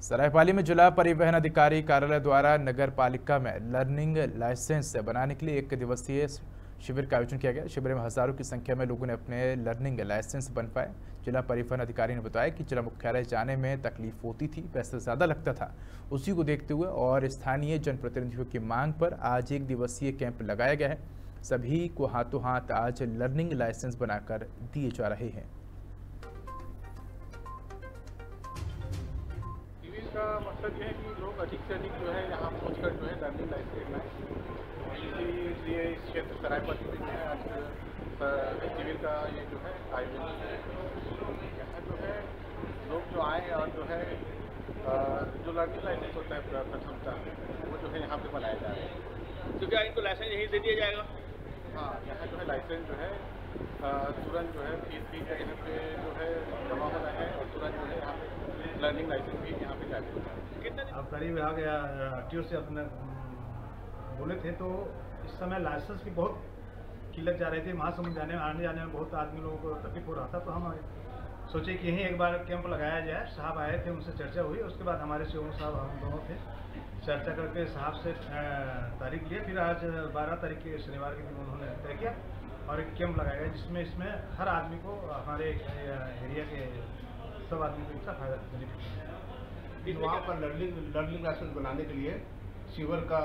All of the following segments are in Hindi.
सरायपाली में जिला परिवहन अधिकारी कार्यालय द्वारा नगर पालिका में लर्निंग लाइसेंस बनाने के लिए एक दिवसीय शिविर का आयोजन किया गया। शिविर में हज़ारों की संख्या में लोगों ने अपने लर्निंग लाइसेंस बन पाए। जिला परिवहन अधिकारी ने बताया कि जिला मुख्यालय जाने में तकलीफ़ होती थी, पैसा ज़्यादा लगता था। उसी को देखते हुए और स्थानीय जनप्रतिनिधियों की मांग पर आज एक दिवसीय कैंप लगाया गया है। सभी को हाथों हाथ आज लर्निंग लाइसेंस बनाकर दिए जा रहे हैं। का मकसद ये है कि लोग अधिक से अधिक जो है यहाँ पहुँच कर जो है लर्निंग लाइफ लेना है इसीलिए इस क्षेत्र सरायपट्टी में है। आज शिविर का ये जो है आयोजन है। यहाँ जो है लोग जो आए और जो है जो लर्निंग लाइसेंस होता है प्र- प्रथमता वो जो है यहाँ पे बनाया जा रहा है। तो क्या इनको लाइसेंस यहीं दे दिया जाएगा। हाँ यहाँ जो है लाइसेंस जो है तुरंत जो है फ़ीस भी का यहाँ पे जो है जमा होना है और तुरंत जो है यहाँ पे लर्निंग लाइसेंस भी अब करीब आ गया आर से अपने बोले थे तो इस समय लाइसेंस की बहुत किल्लत जा रही थी, महासमुंद जाने में आने जाने में बहुत आदमी लोगों को तकलीफ़ हो रहा था तो हम सोचे कि यहीं एक बार कैंप लगाया जाए, साहब आए थे, उनसे चर्चा हुई, उसके बाद हमारे शिवम साहब, हम दोनों थे, चर्चा करके साहब से तारीख लिए, फिर आज बारह तारीख के शनिवार के दिन उन्होंने तय किया और एक कैंप लगाया गया, जिसमें, इसमें हर आदमी को हमारे एरिया के सब आदमी को इसका फ़ायदा बेनिफिट फिर वहाँ पर लर्निंग लर्निंग लाइसेंस बनाने के लिए शिविर का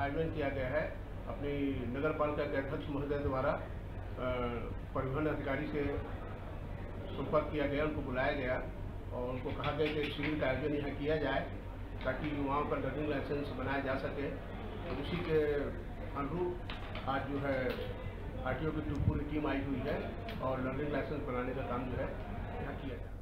आयोजन किया गया है। अपनी नगर पालिका के अध्यक्ष महोदय द्वारा परिवहन अधिकारी से संपर्क किया गया, उनको बुलाया गया और उनको कहा गया कि शिविर का आयोजन यहाँ किया जाए ताकि वहाँ पर लर्निंग लाइसेंस बनाया जा सके। तो उसी के अनुरूप आज जो है, आरटीओ की पूरी टीम आई हुई है और लर्निंग लाइसेंस बनाने का काम जो है, यहाँ किया जाए।